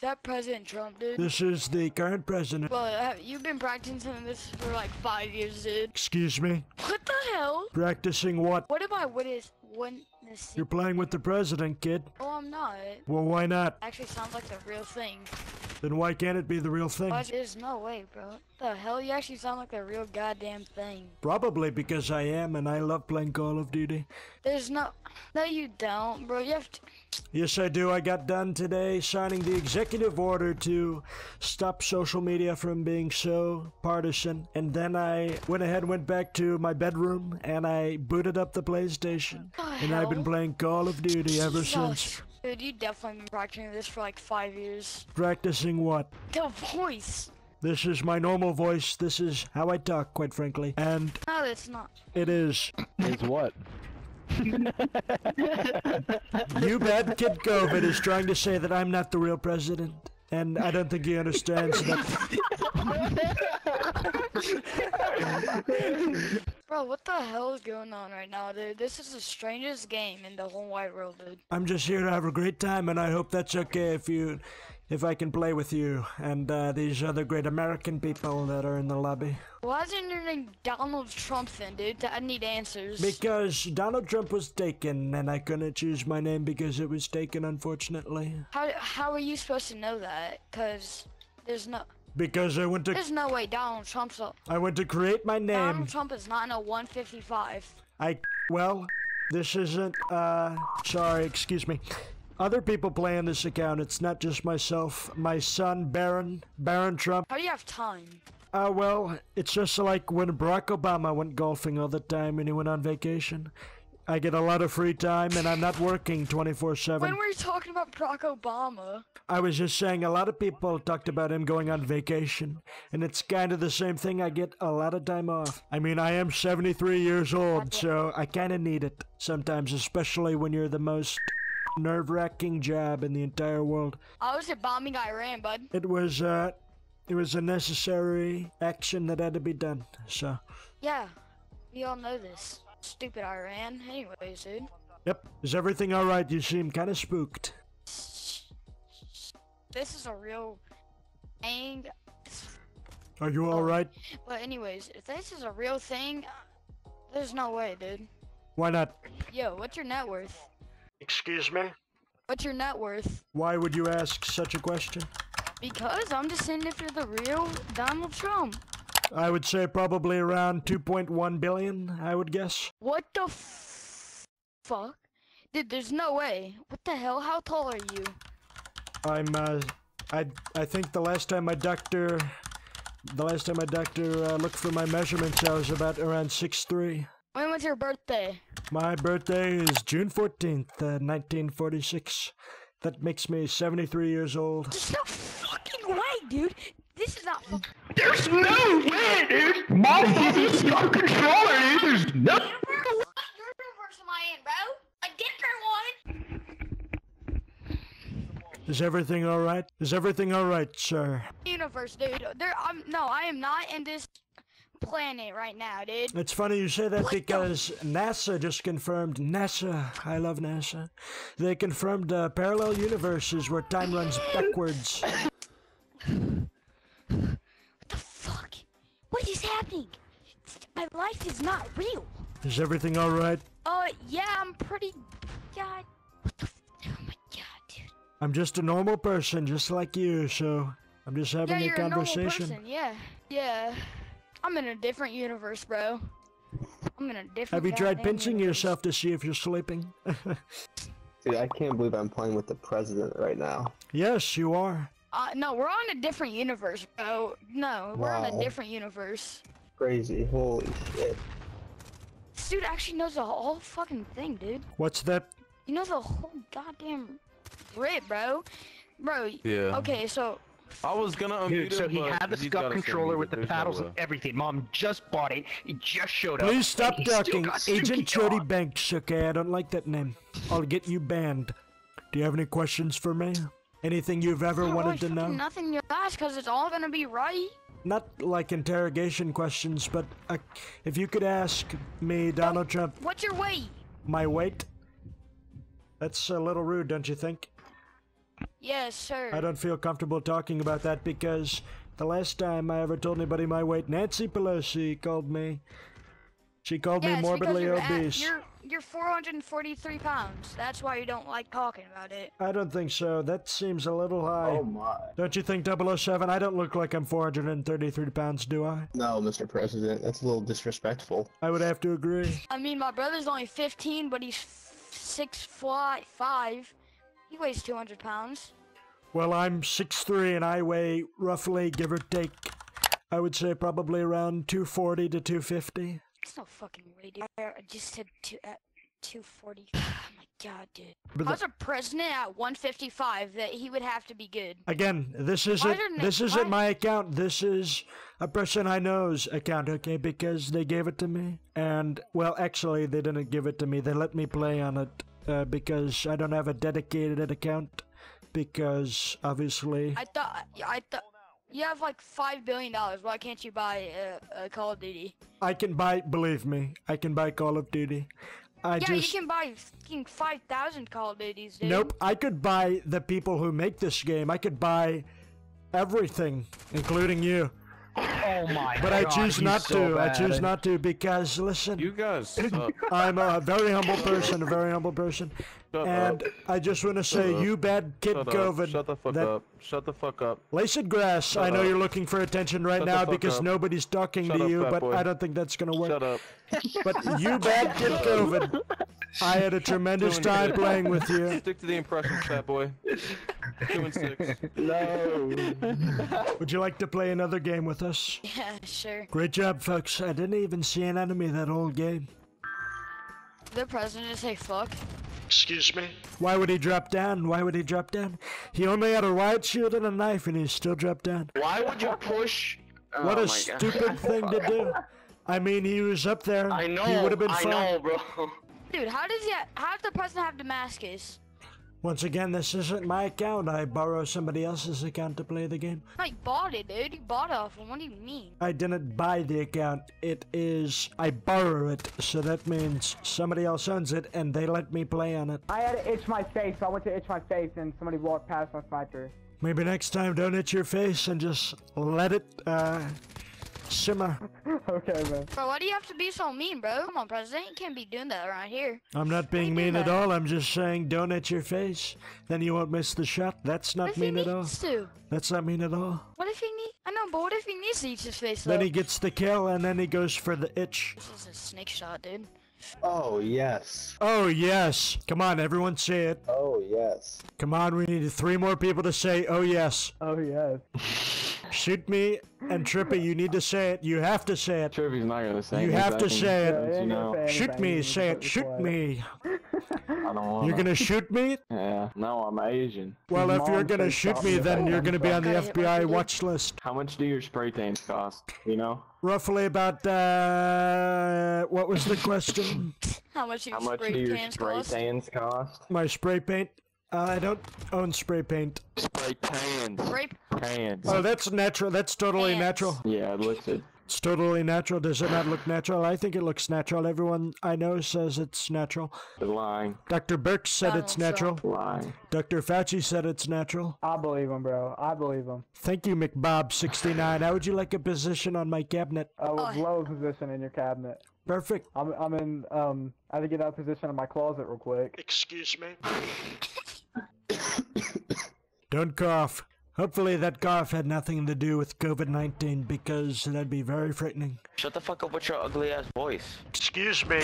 that President Trump, dude? This is the current president. Well, have, you've been practicing this for like five years, dude. Excuse me? What the hell? Practicing what? What if I witness You're playing with the president, kid. Oh, I'm not. Well, why not? Actually, sounds like the real thing. Then why can't it be the real thing? There's no way, bro. What the hell? You actually sound like the real goddamn thing. Probably because I am and I love playing Call of Duty. There's no. No, you don't, bro. You have to. Yes, I do. I got done today signing the executive order to stop social media from being so partisan. And then I went ahead and went back to my bedroom and I booted up the PlayStation. And I've been hell? playing Call of Duty ever since. Jesus. Dude, you definitely been practicing this for like five years. Practicing what? The voice. This is my normal voice. This is how I talk, quite frankly. And No, it's not. it is. Is what? You bad kid COVID is trying to say that I'm not the real president. And I don't think he understands that. Bro, what the hell is going on right now, dude? This is the strangest game in the whole wide world, dude. I'm just here to have a great time, and I hope that's okay if you, if I can play with you and uh, these other great American people that are in the lobby. Why isn't your name Donald Trump then, dude? I need answers. Because Donald Trump was taken, and I couldn't choose my name because it was taken, unfortunately. How how are you supposed to know that? Cause there's no Because I went to, there's no way Donald Trump's a I went to create my name. Donald Trump is not in a 155. I well, this isn't uh sorry, excuse me. Other people play on this account. It's not just myself. My son Barron Barron Trump. How do you have time? Uh well, it's just like when Barack Obama went golfing all the time and he went on vacation. I get a lot of free time and I'm not working 24/7. When were you talking about Barack Obama? I was just saying a lot of people talked about him going on vacation and it's kind of the same thing. I get a lot of time off. I mean, I am 73 years old, so I kind of need it sometimes, especially when you're the most nerve-wracking job in the entire world. I was at bombing Iran, bud. It was uh it was a necessary action that had to be done. So, Yeah, we all know this. Stupid Iran. Anyways, dude. yep. Is everything all right? You seem kind of spooked. This is a real thing. Are you all oh. right? But anyways, if this is a real thing, uh, there's no way, dude. Why not? Yo, what's your net worth? Excuse me? What's your net worth? Why would you ask such a question? Because I'm just saying if you're the real Donald Trump. I would say probably around 2.1 billion, I would guess. What the f- fuck? Dude, there's no way. What the hell? How tall are you? I'm uh I I think the last time my doctor the last time my doctor uh, looked for my measurements I was about around 6'3". When was your birthday? My birthday is June 14th, uh, 1946. That makes me 73 years old. There's no fucking way, dude. This is not fucking. There's no way, dude! My fucking Star Controller, dude! There's no... What universe am in, bro? A different one. Is everything all right? Is everything all right, sir? Universe, dude. There, I'm no, I am not in this planet right now, dude. It's funny you say that What the- because NASA just confirmed NASA. I love NASA. They confirmed uh, parallel universes where time runs backwards. What the fuck? What is happening? My life is not real. Is everything all right? Uh, yeah, I'm pretty. God. What the? F- oh my god, dude. I'm just a normal person, just like you. So I'm just having yeah, a you're a normal conversation. person. Yeah, yeah. I'm in a different universe, bro. I'm in a different. Have you tried pinching universe. yourself to see if you're sleeping? Dude, I can't believe I'm playing with the president right now. yes, you are. Uh, no, we're on a different universe, bro. No, we're on a different universe. Crazy. Holy shit. This dude actually knows the whole fucking thing, dude. What's that? He knows the whole goddamn grid, bro. Bro. Yeah. Okay, so I was gonna unmute Dude, so him, he had the he's Scott gotta stay controller with the paddles and everything. Mom just bought it. He just showed up. Please stop and he still talking. Agent Snoopy Jody. Banks, okay? I don't like that name. I'll get you banned. Do you have any questions for me? Anything you've ever not wanted to know? nothing you ask, cause it's all gonna be right. Not like interrogation questions, but uh, if you could ask me, Donald Trump, What's your weight? my weight? That's a little rude, don't you think? Yes, sir. I don't feel comfortable talking about that because the last time I ever told anybody my weight, Nancy Pelosi called me. She called yeah, me morbidly because you're, at- obese. You're you're 443 pounds. That's why you don't like talking about it. I don't think so. That seems a little high. Oh my. Don't you think 007? I don't look like I'm 433 pounds, do I? No, Mr. President, that's a little disrespectful. I would have to agree. I mean, my brother's only 15, but he's f- six foot five. He weighs 200 pounds. Well, I'm 6'3 and I weigh roughly, give or take, I would say probably around 240 to 250. It's no fucking way, dude. I I just said two at 240. Oh my god, dude. But How's a president at 155 that he would have to be good? Again, this isn't this isn't why- my account. This is a person I know's account, okay? Because they gave it to me, and well, actually, they didn't give it to me. They let me play on it uh, because I don't have a dedicated account. Because obviously, I thought I thought you have like five billion dollars. Why can't you buy a, a Call of Duty? I can buy. Believe me, I can buy Call of Duty. I Yeah, just you can buy fucking five thousand Call of Duties, dude. nope. I could buy the people who make this game. I could buy everything, including you. Oh my But god. I choose not so to. I choose not to because listen. You guys. Uh, I'm a very humble person, a very humble person. Shut and up. I just want to say, up. you bad kid Shut up. COVID. Shut the fuck that up. Shut the fuck up. Laced grass, I know up. you're looking for attention right Shut now because up. nobody's talking Shut to you, fat but boy. I don't think that's going to work. Shut up. But you bad kid COVID, I had a tremendous time playing with you. Stick to the impression, fat boy. Two and six. No. Would you like to play another game with us? Yeah, sure. Great job, folks. I didn't even see an enemy that whole game. The president say fuck. Excuse me? Why would he drop down? Why would he drop down? He only had a riot shield and a knife and he still dropped down. Why would you push? What Oh a my God. stupid thing to do. I mean, he was up there. I know. He would have been I fine. know, bro. Dude, how does he? How does the president have Damascus? Once again, this isn't my account. I borrow somebody else's account to play the game. I bought it, dude. You bought it off him. What do you mean? I didn't buy the account. It is I borrow it, so that means somebody else owns it and they let me play on it. I had to itch my face, so I went to itch my face, and somebody walked past my sniper. Maybe next time don't itch your face and just let it uh simmer. okay, man. Bro, why do you have to be so mean, bro? Come on, president. You can't be doing that around here. I'm not being mean at all. I'm just saying don't itch your face. Then you won't miss the shot. That's not if mean at all. needs to? That's not mean at all. What if he needs... I know, but what if he needs to eat his face though? Then he gets the kill and then he goes for the itch. This is a snake shot, dude. Oh, yes. Oh yes. Come on, everyone say it. Oh, yes. Come on, we need three more people to say oh yes. Oh, yes. Shoot me and Trippy, you need to say it. You have to say it. Trippy's not gonna say it. You have to say it. Yeah, let he you ain't gonna know. say Shoot me, say it. Shoot me. I don't want You're gonna shoot me? Yeah. No, I'm Asian. Well, if mom you're gonna shoot me, me. then you're gonna be on the Gotta hit my FBI watch list. How much do your spray tans cost? You know? Roughly about, uh, what was the question? How much your How much spray do your tans spray cost? tans cost? My spray paint? Uh, I don't own spray paint. Spray tans. Spray. Tans. Oh, that's natural. That's totally Pants. natural. Yeah, it looks it. It's totally natural. Does it not look natural? I think it looks natural. Everyone I know says it's natural. They're lying. Dr. Burke said it's Donald natural. Trump. Lying. Dr. Fauci said it's natural. I believe him, bro. I believe him. Thank you, McBob69. How would you like a position on my cabinet? I would Oh. a position in your cabinet. Perfect. I'm, I'm in, um, I had to get out of position in my closet real quick. Excuse me. Don't cough. Hopefully that cough had nothing to do with COVID-19 because that'd be very frightening. Shut the fuck up with your ugly ass voice. Excuse me.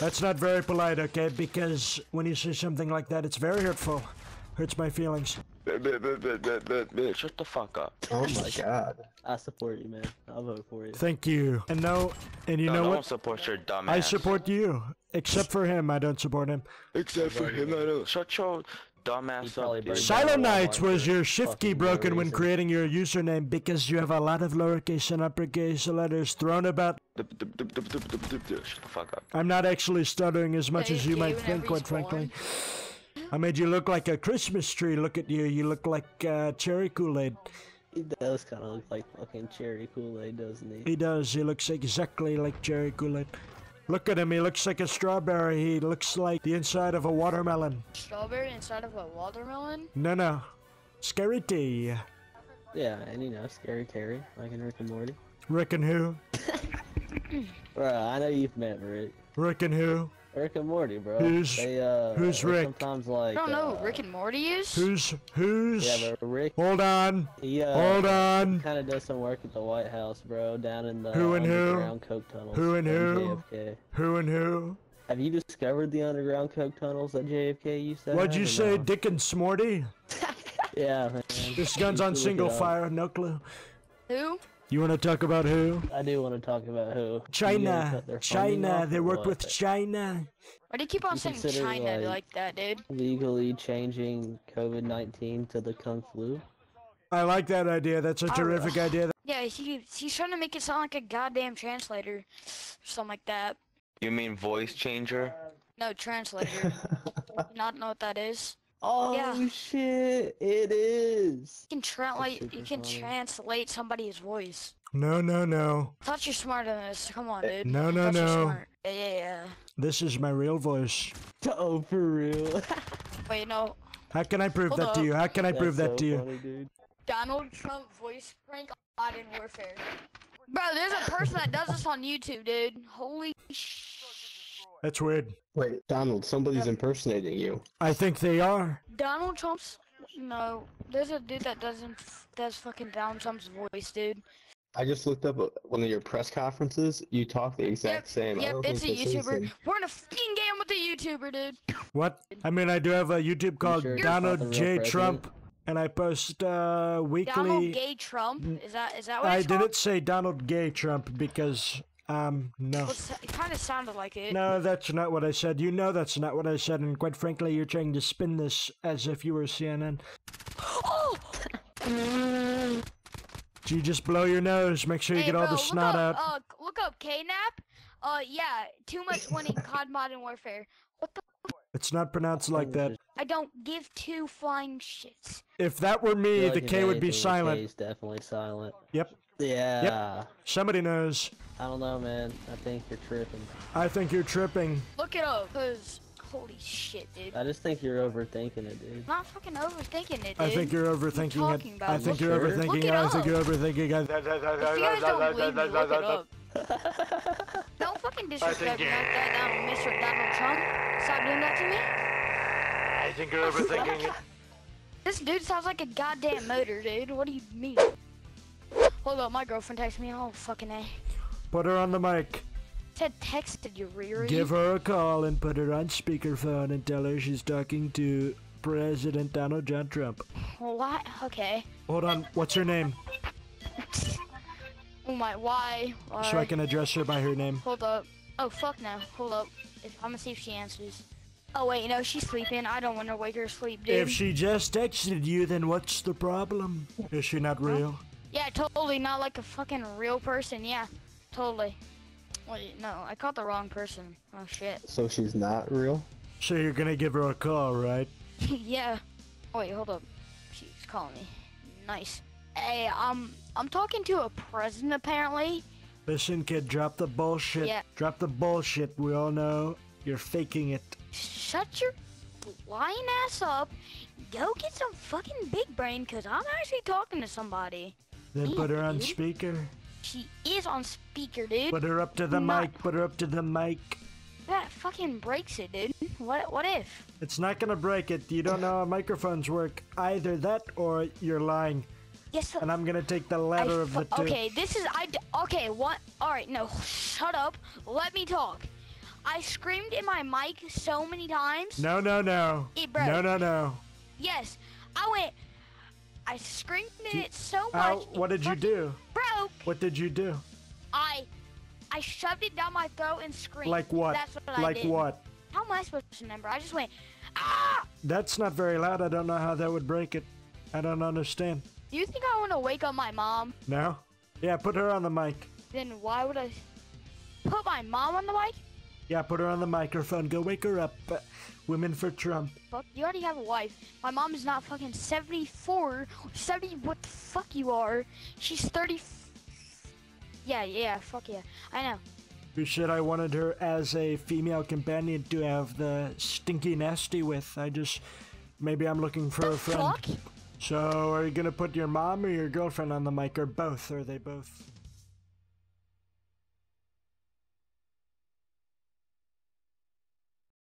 That's not very polite, okay? Because when you say something like that, it's very hurtful. Hurts my feelings. Shut the fuck up. Oh, my God. I support you, man. I'll vote for you. Thank you. And no, and you no, know no one what? supports your dumb I support you. Except for him, I don't support him. Except for him, I don't. Shut your dumb ass probably up, dude. burned Silo Walmart Knights was your shift key fucking no broken when creating your username because you have a lot of lowercase and uppercase letters thrown about. Shut the fuck up. I'm not actually stuttering as much Yeah, as you you might think, whenever quite he's frankly. I made you look like a Christmas tree. Look at you. You look like uh, cherry Kool-Aid. He does kind of look like fucking cherry Kool-Aid, doesn't he? He does. He looks exactly like cherry Kool-Aid. Look at him. He looks like a strawberry. He looks like the inside of a watermelon. Strawberry inside of a watermelon? No, no. Scary T. Yeah, and you know, Scary Terry, like in Rick and Morty. Rick and who? Bro, I know you've met Rick. Rick and who? Rick and Morty, bro. Who's- they, uh, who's they Rick? Sometimes like I don't know uh, who Rick and Morty is. Who's who's? Yeah, but Rick, Hold on. Yeah. uh, Hold on. kind of does some work at the White House, bro, down in the Who and who? underground coke tunnels. Who and who? JFK. Who and who? Have you discovered the underground coke tunnels that JFK used to What'd you say, no? Dick and Smorty? Yeah, man. This gun's on single fire, no clue. Who? You want to talk about who? I do want to talk about who. China. cut their funding China. They or work what? with China. Why do you keep on You saying China like- like that, dude? legally changing COVID-19 to the Kung Flu. I like that idea. That's a oh. terrific idea. Yeah, he he's trying to make it sound like a goddamn translator, or something like that. You mean voice changer? No, translator. Not know what that is. Oh Yeah. shit! It is. You can translate. super You can funny. translate somebody's voice. No, no, no. I Thought you're smarter than this. Come on, dude. No, no, no. Yeah, yeah, yeah. This is my real voice. Oh, for real. Wait, no. How can I prove Hold that to you? How can I prove That's that so to you? funny, dude. Donald Trump voice prank on Modern Warfare. Bro, there's a person that does this on YouTube, dude. Holy sh. That's weird. Wait, Donald, somebody's impersonating you. I think they are. Donald Trump's. No, there's a dude that doesn't does fucking Donald Trump's voice, dude. I just looked up uh, one of your press conferences. You talk the exact Yep, same. Yep, it's a think this is YouTuber. him. We're in a fucking game with a YouTuber, dude. What? I mean, I do have a YouTube called sure it's not the Donald J. president? Trump, and I post uh, Donald weekly. Gay Trump. Is that is that what I it's didn't say Donald Gay Trump because, um, no. Well, it's- it kind of sounded like it. No, that's not what I said. You know that's not what I said, and quite frankly, you're trying to spin this as if you were CNN. Oh! Do you just blow your nose? Make sure you hey, get all bro, the look snot up, out. Uh, look up Knep. Uh, yeah, too much winning COD Modern Warfare. What the? It's not pronounced like that. I don't give two flying shits. If that were me, feel the K would be anything, the K silent. is definitely silent. Yep. Yeah. Somebody knows. I don't know, man. I think you're tripping. I think you're tripping. Look it up, cause holy shit, dude. I just think you're overthinking it, dude. Not fucking overthinking it, dude. I think you're overthinking talking it. about? I think you're Sure. overthinking Look it. it I think you're overthinking it. If you guys don't believe me, look it up. Don't fucking disrespect me like that now, Mr. Donald Trump. Stop doing that to me. I think you're overthinking it. This dude sounds like a goddamn motor, dude. What do you mean? Hold up, my girlfriend texted me. Oh, fucking A. Put her on the mic. Said texted you, Riri. Give her a call and put her on speakerphone and tell her she's talking to President Donald John Trump. What? Okay. Hold on. What's her name? Oh my, why? why? So I can address her by her name. Hold up. Oh, fuck no. Hold up. I'm gonna see if she answers. Oh, wait, no, she's sleeping. I don't want to wake her sleep, dude. If she just texted you, then what's the problem? Is she not real? Yeah, totally not like a fucking real person. Yeah, totally. Wait, no, I caught the wrong person. Oh shit. So she's not real? So you're gonna give her a call, right? yeah. Wait, hold up. She's calling me. Nice. Hey, um, I'm talking to a president apparently. Listen, kid, drop the bullshit. Yeah. Drop the bullshit. We all know you're faking it. Shut your lying ass up. Go get some fucking big brain, cause I'm actually talking to somebody. Then put her on dude. speaker. She is on speaker, dude. Put her up to the Not- mic. Put her up to the mic. That fucking breaks it, dude. What? What if? It's not gonna break it. You don't know how microphones work. Either that or you're lying. Yes. And I'm gonna take the latter of the two. Okay, this is I. d- Okay, what? All right, no, shut up. Let me talk. I screamed in my mic so many times. No, no, no. It broke. No, no, no. Yes, I went. I screamed in it so How, much. what did you do? Broke. What did you do? I, I shoved it down my throat and screamed. Like what? That's what I like did. what? How am I supposed to remember? I just went. Ah! That's not very loud. I don't know how that would break it. I don't understand. Do you think I want to wake up my mom? No? Yeah, put her on the mic. Then why would I put my mom on the mic? Yeah, put her on the microphone. Go wake her up. Women for Trump. Fuck, you already have a wife. My mom is not fucking 74, 70, what the fuck you are. She's 30. Yeah, yeah, fuck yeah. I know. who said I wanted her as a female companion to have the stinky nasty with. I just maybe I'm looking for a friend. Fuck? So are you gonna put your mom or your girlfriend on the mic or both? Or are they both?